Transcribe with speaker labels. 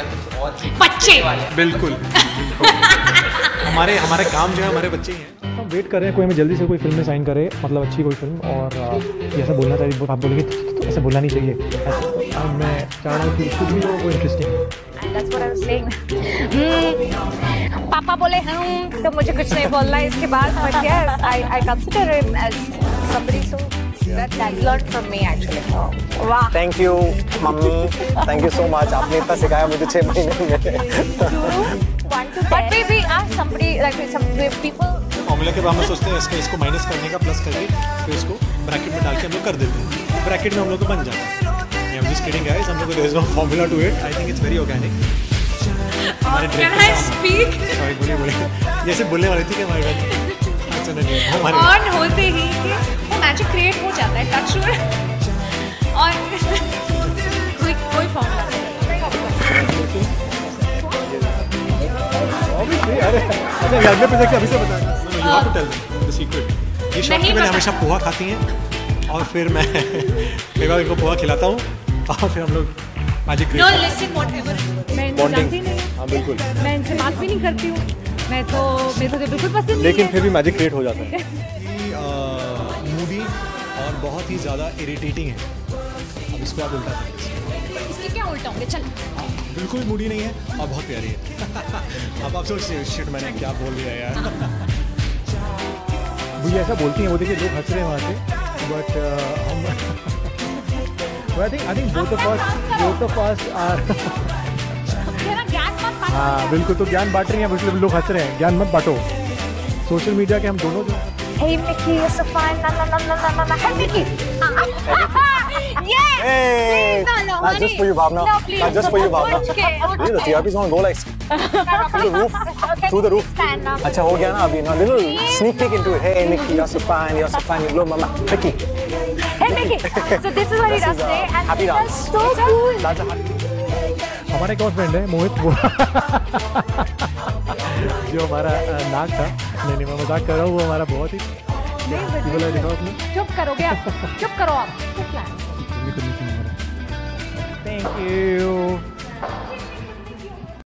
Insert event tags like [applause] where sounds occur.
Speaker 1: या कुछ और
Speaker 2: बच्चे।
Speaker 1: वाले।
Speaker 3: बिल्कुल हमारे हमारे काम जो है हमारे बच्चे ही हैं।
Speaker 4: हम वेट कर रहे हैं कोई हमें जल्दी से कोई फ़िल्म में साइन करे मतलब अच्छी कोई फ़िल्म और ऐसा बोलना चाहिए आप बोलेंगे "तो, तो, तो, ऐसा बोलना नहीं चाहिए। मैं चाह रहा हूँ कि कुछ भी हो। वो इंटरेस्टिंग.
Speaker 2: Hmm, पापा बोले हम तो मुझे कुछ नहीं बोलना है इसके बाद consider him as somebody so that that learned from me actually. So
Speaker 5: thank you mummy thank you so much आपने इतना सिखाया मुझे छह महीने में।
Speaker 2: But maybe ask somebody like some people.
Speaker 3: Formula के बाद हम सोचते हैं इसका इसको माइनस करने का प्लस करके फिर इसको ब्रैकेट में डाल के हम लोग कर देते हैं। ब्रैकेट में हम लोग को बन जाता है। I am just kidding guys हम लोग there is no formula to it I think it's very
Speaker 6: organic
Speaker 3: director
Speaker 6: I
Speaker 3: साहब-
Speaker 6: speak?
Speaker 3: बोलिए बोलिए। जैसे बोलने वाली थी कि हमारे घर अच्छा नहीं नहीं, हमारे
Speaker 6: ऑन होते ही मैजिक क्रिएट हो जाता है टच और कोई कोई
Speaker 4: अरे अच्छा अगले पे अभी से बताना
Speaker 3: you have to tell the secret ये शॉप
Speaker 6: नहीं
Speaker 3: मैंने हमेशा पोहा खाती हैं और फिर मैं कई बार इनको पोहा खिलाता हूँ और फिर हम लोग मैजिक
Speaker 6: नो लिसन व्हाटएवर
Speaker 7: मैं जानती नहीं
Speaker 4: हाँ। बिल्कुल।
Speaker 7: मैं इनसे बात भी नहीं करती हूँ। मैं तो मेरे को तो बिल्कुल पसंद
Speaker 4: लेकिन फिर भी मैजिक क्रिएट हो जाता है। [laughs]
Speaker 3: बहुत ही ज़्यादा इरिटेटिंग है। अब इसको आप उल्टा करें
Speaker 6: इसके क्या उल्टा होंगे? चल।
Speaker 3: बिल्कुल मूडी नहीं है और बहुत प्यारी है। [laughs] अब आप सोचिए शिट मैंने क्या बोल दिया यार। [laughs]
Speaker 4: वो ये ऐसा बोलती हैं वो देखिए लोग हंस रहे हैं वहाँ से। बट हम I think I think both of us
Speaker 2: both of us are.
Speaker 4: हाँ बिल्कुल तो ज्ञान बांट रही हैं इसलिए लोग हंस रहे हैं। ज्ञान मत बांटो। सोशल मीडिया के हम दोनों जो
Speaker 2: Hey Mickey, you're so fine. Na na na na na na na. Hey Mickey. [laughs] yes.
Speaker 5: Hey,
Speaker 2: No, no,
Speaker 5: not just for you, Bhavna.
Speaker 2: No, please.
Speaker 5: Not just for you, Bhavna.
Speaker 2: Okay,
Speaker 5: Look, the TRP is gonna go like [laughs] through the roof. Through the roof.
Speaker 2: Stand up.
Speaker 5: अच्छा हो गया ना अभी ना little sneak peek into it. Hey Mickey, you're so fine, you're so fine. You blow my mind. Mickey,
Speaker 2: Hey Mickey. So this is what he
Speaker 5: This
Speaker 2: does
Speaker 5: is, uh,
Speaker 2: today, and
Speaker 5: happy
Speaker 2: it was
Speaker 5: dance.
Speaker 2: so cool.
Speaker 5: that's a happy.
Speaker 4: हमारा एक और friend है मोहित वो। [laughs] जो हमारा नाक था। नहीं नहीं मैं मज़ाक कर रहा हूँ वो हमारा बहुत ही
Speaker 7: चुप करोगे आप। चुप करो आप। [laughs]
Speaker 4: Thank you